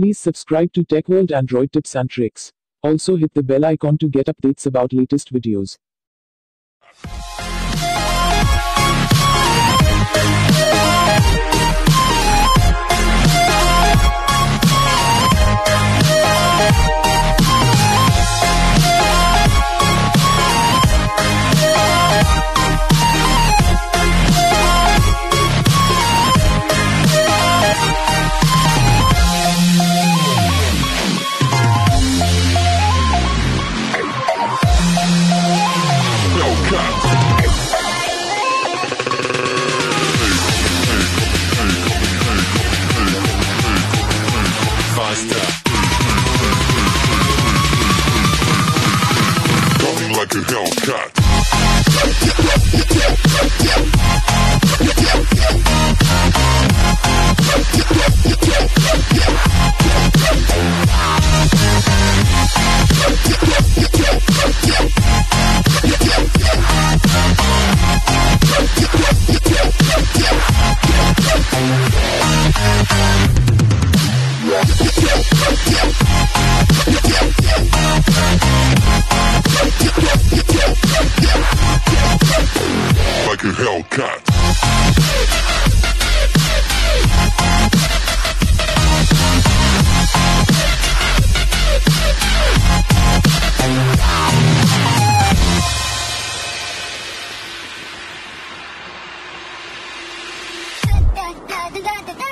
Please subscribe to Tech World Android Tips and Tricks. Also hit the bell icon to get updates about latest videos. Like a Hellcat. like a Hellcat. da da da da